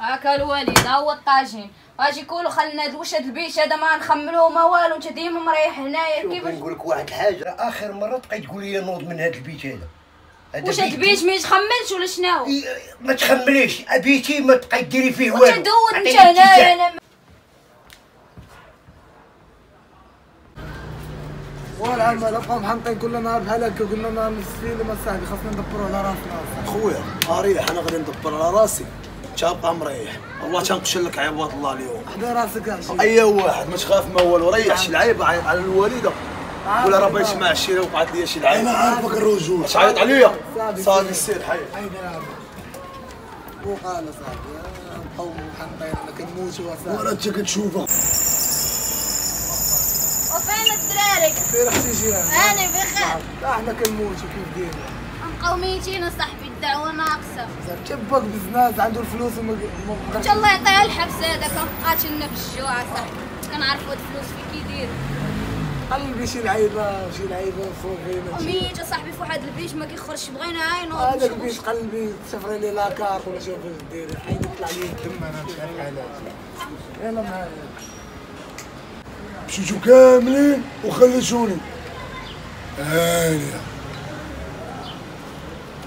هاكا الوالد ها هو الطاجين. أجي يقولوا خلينا هاد واش هاد البيت هذا ما نخملوه ما والو انت ديما مريح هنايا كيفاش؟ نقول لك واحد الحاجة آخر مرة تبقى تقول لي نوض من هذا البيت هذا. واش هاد البيت ما يتخملش ولا شناهو؟ إيه، ما تخمليش. بيتي ما تبقى ديري فيه والو. انت عطيني اتساع. هنايا أنا والعمل ابقى محنطين كل نهار بحال هكا قلنا نهار نسفين ما صاحبي خاصنا ندبروا على راسنا. خويا اريح أنا غادي ندبر على راسي. تبقى مريح والله تنقشل لك عباد الله اليوم. حدا راسك أي واحد ما تخاف ما والو ريح شي لعيبه عيط على الوالدة. ولا راه بغيت يسمع شي وقعت لي شي لعيبه أنا عارفك الرجول تعيط عليا؟ صافي. سير حي. عيد وقال صاحبي نقوموا محنطين أنا كنموتوا ولا اصاحبي انت كتشوفها فين رحتي جي أنا بخير لا أحنا كنموتوا كيف داير مقوميتينا صاحبي الدعوة ناقصه تبك بزناز عنده الفلوس وما إن بغاش الله يعطيها الحبس هذا كنقاتلنا بالجوع صاحبي. كنعرفوا هاد الفلوس في كيدير قلبي شي لعيبه شي لعيبه صوفينا وميت صاحبي في واحد البيت ما كيخرجش بغينا عينو هذا البيت قلبي تشفري لي لاكار ولا شوف اش داير حيد يطلع لي الدم أنا مش عارف علاش. يلا معايا. مشيتو كاملين وخليتوني. هانية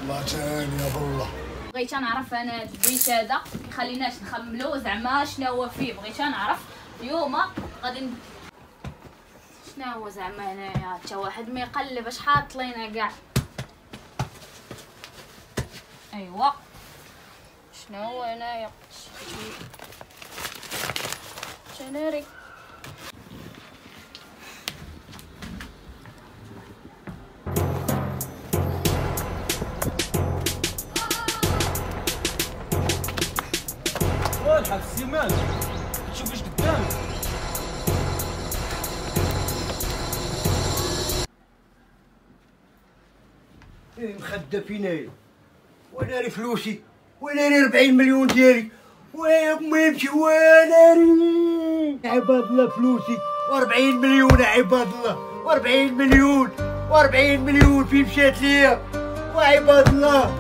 الله تهانية بالله بغيت نعرف أنا هاد البيت هذا خليناش نخملو زعما شنو هو فيه. بغيت نعرف اليوم غادي شنو هو زعما هنايا؟ حتى واحد ما يقلب اش حاط لينا كاع؟ ايوا شنو هو هنايا؟ شناري والحق السيمان تشوف إيش قدامك إيه مخدة فينايا وناري فلوسي وناري 40 مليون ديالي وين ما يمشي وناري عباد الله فلوسي و40 مليون عباد الله و40 مليون و40 مليون مشات ليا وعباد الله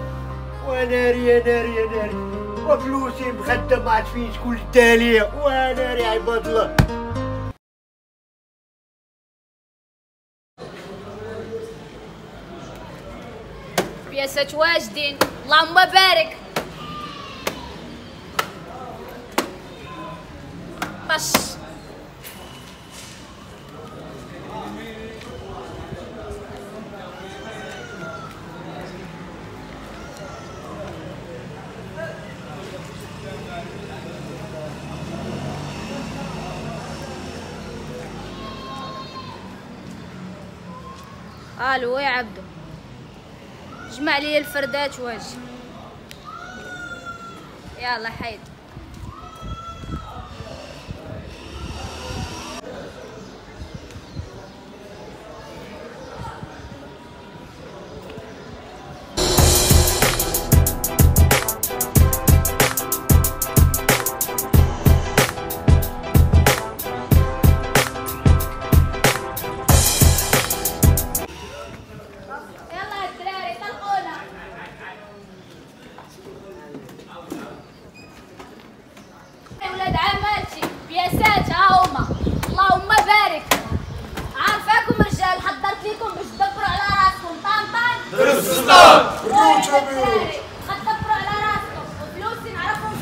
وناري يا ناري يا ناري وفلوسي مخدة ما عاد فين شكون التالية. وناري يا عباد الله بياسات واجدين. اللهم بارك. طش ألو يا عبدو جمع لي الفردات واجي يلا حيد.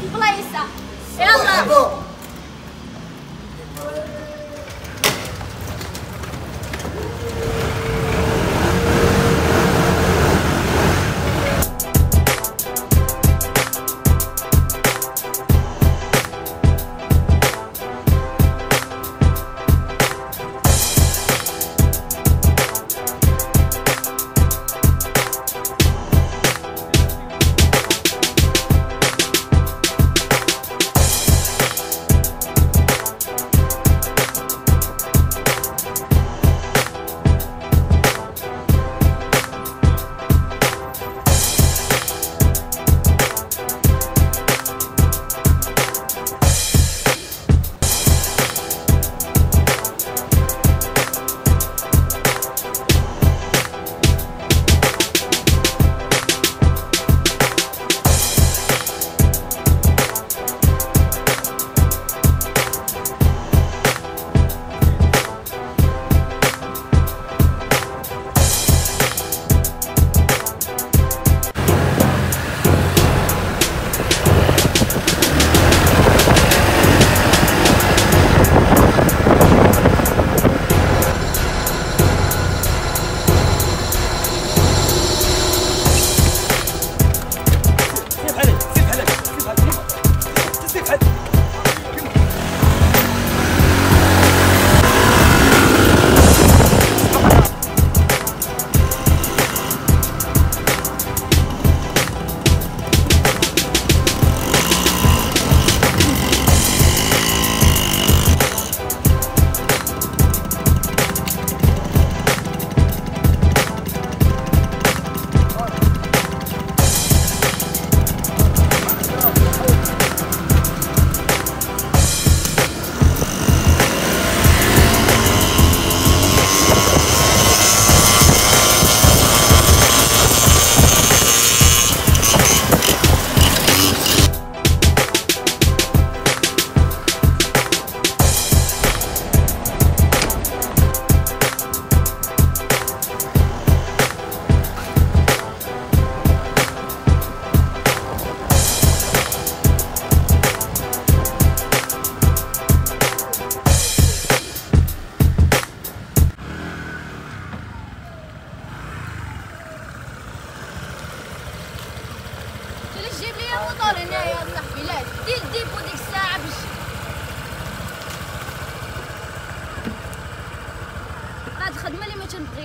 وفلوسي نعرفهم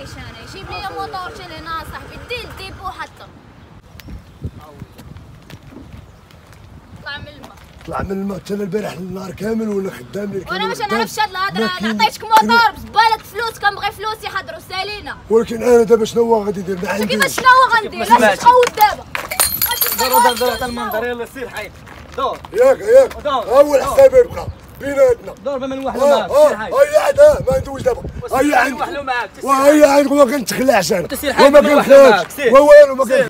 أنا جيب لي موتور تاع هنا صاحبي. دير ديبو حتى. طلع من الماء. طلع من الماء. أنا البارح النهار كامل وأنا خدام اللي وأنا. نعرفش هاد الهضرة. لكن- أنا عطيتك موتور. بزبالة فلوس كنبغي فلوس يحضروا سالينا. ولكن أنا دابا شنو غادي ندير ما كيفاش شنو غندير؟ لاش تقود دابا. دور دور دور حتى المنظر يلا سير حيد دور. ياك ياك. أول. حساب يبقى. بيناتنا دور بما نوحلو آه معاك حيد هيا عاد ما ندوز دابا. هيا عندك وهيا عندك ما كنتخلعش أنا وما كنخلعش. والو ما سير.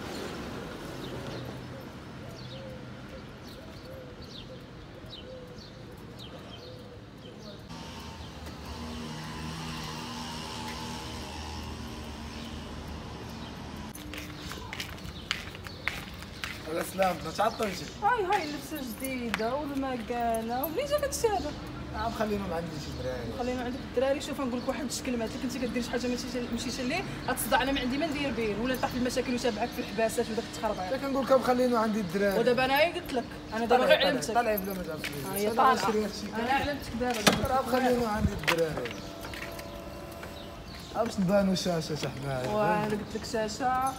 على سلامتنا تعطلتي هاي هاي اللبسه جديده والمكانه ومنين جا هادشي هذا عم خليهم عندي شي دراري خلينا عندك الدراري شوف نقول لك واحد الشكل مات كنتي كدير شي حاجة مشيتي ليه غتصدع أنا ما عندي ما ندير به ولا نطيح في المشاكل وتابعك في الحباسات وداك التخربيق لكن نقول لكم خلينا عندي الدراري ودابا أنا قلت لك. أنا دابا غير علمتك. طلع بلا ما تعرف هي طالعه أنا علمتك دابا خلينا عندي الدراري باش نبانو شاشة حبايب وأنا قلت لك شاشة.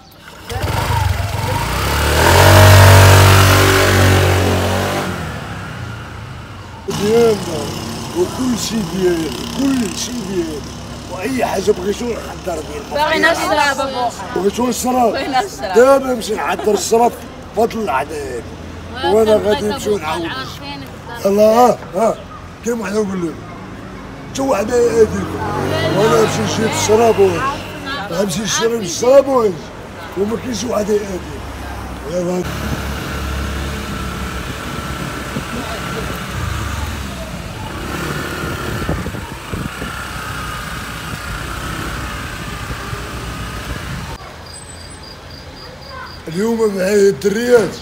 ديالنا وكل شيء ديالي كل شيء ديالي. وأي حاجة بغيتو نحضر بيه باغي نشرب بوحة بغيتو بغينا نشرب. دابا نمشي نحضر الشرب فضل العداد وأنا غادي نمشيو نعاود الله ها. ها كاين واحد نقول لهم. انت واحد هاديك وأنا نمشي نشرب الشراب. ونمشي غنمشي نشرب الشراب. ونمشي وما كاينش واحد هاديك يلا. اليوم معايا الدريات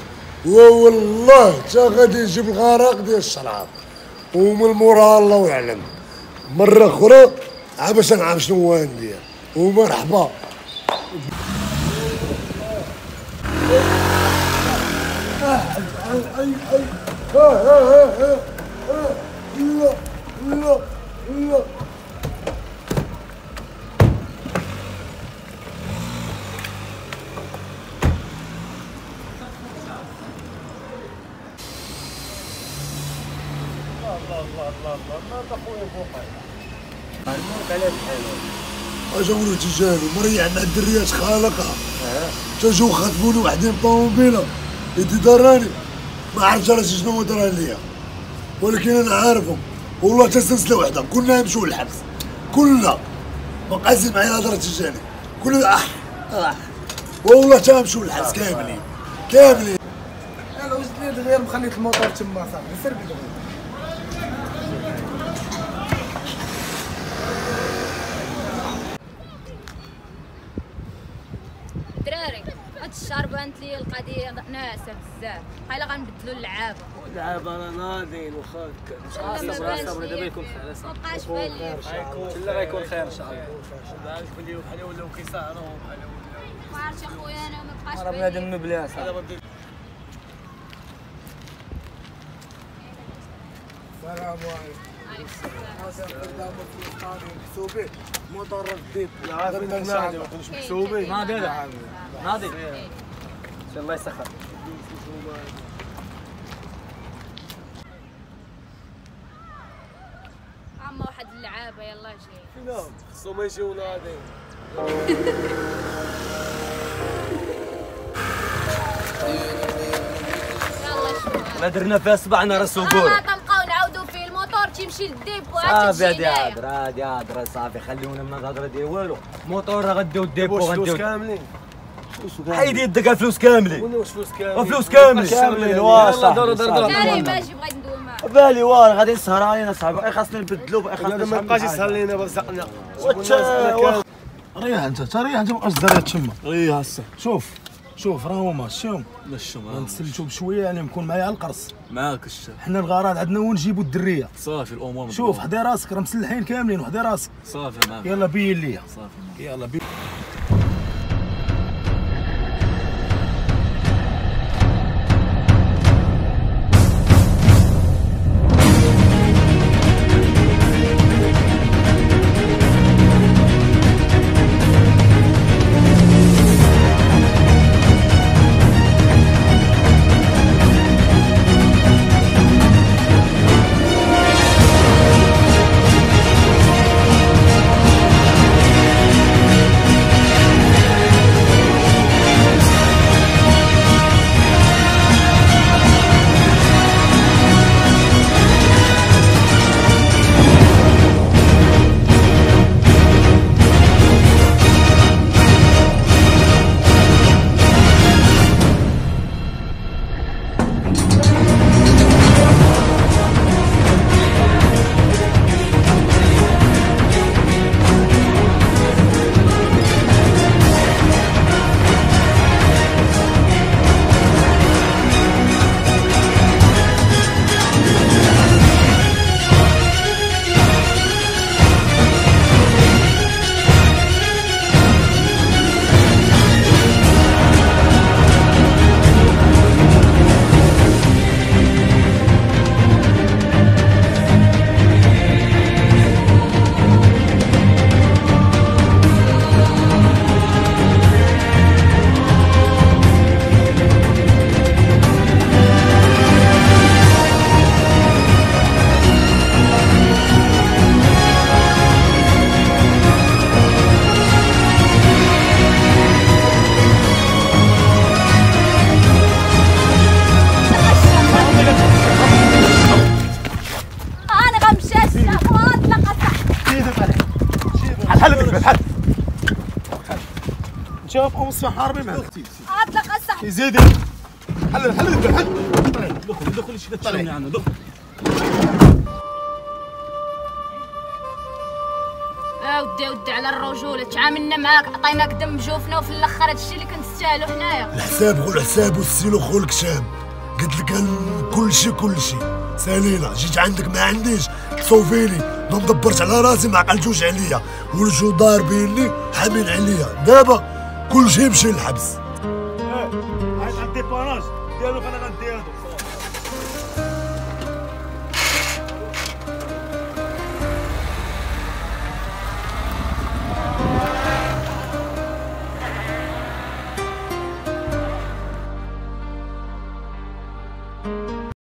والله تا غادي نجيب الغرق ديال الشراب ومن موراها الله يعلم مرة أخرى عا باش نعرف شنو ندير ومرحبا لا أجا ولو تجاني مريح مع الدريات خالقها تجو خاطبوني وحدين طوموبيلة. يدي دراني ما عرفتش راسي شنو هو درا ليا. ولكن أنا عارفهم. والله تا سلسله وحدة. كلنا نمشيو للحبس كلنا. ما معايا هضره تجاني كلنا أح أح. والله تا نمشيو للحبس كاملين. كاملين. أنا وجدت دغيا مخليت الموطور تما صاحبي سير بدغيا دراري هاد الشهر بانت لي القضية؟ ناسه بزاف. بحال غنبدلوا اللعابة. لعب أنا ناضي وخا لا ما صبر صبر دابا يكون خير ما بقاش بالي. لا غيكون خير إن شاء الله. بحال بحال ولاو كيسهروا بحال ما عرفتش اخويا أنا ما بقاش راه بنادم مبلاس السلام عليكم. نساعد ما الله واحد اللعابه درنا فيها صبعنا راه سوقور ما تبقاو نعاودوا فيه الموتور تيمشي للديبو صافي هادي تمشي هادرة هادي هادرة صافي خليونا من الهضرة ديال والو موطور راه غديو الديبو واش فلوس غديو كاملين؟ حيدي يدك الفلوس كاملين. واش فلوس كاملين؟ وفلوس كاملين. كاملين؟ واش دور دور دور ماشي بغيت ندوي معاك بالي واه غادي نسهر علينا صاحبي. أي خاصنا نبدلو خاصنا ما بقاش يسهر لينا برزقنا ريح أنت ريح أنت مابقاش داري تما ريح هسه. شوف. شوف راه هما ماشيهم مشوا نسلتو بشوية يعني نكون معايا على القرص. معاك الشيخ. حنا الغرض عندنا وين نجيبو الدرية. صافي الأمور شوف. حدي راسك راه مسلحين كاملين وحدي راسك. صافي معاك يلا بين ليا. صافي يلا بين الحل ديك الحل نجاوب امس حاربي مع أختي اطلق الصح يزيد حل حل ديك دخل دخل شي تشربني عنه دخل. ودي ودي على الرجولة. تعاملنا معاك عطيناك دم جوفنا وفي الآخر هادشي اللي كنستاهلو حنايا الحساب هو الحساب والسيلو خو الكشام. قلت لك كلشي كلشي سالينا جيت عندك ما عنديش. تصوفيني ما مدبرش على راسي ما عقلتوش عليا ولجو ضاربيني حامين عليا دابا كل شيء مشي للحبس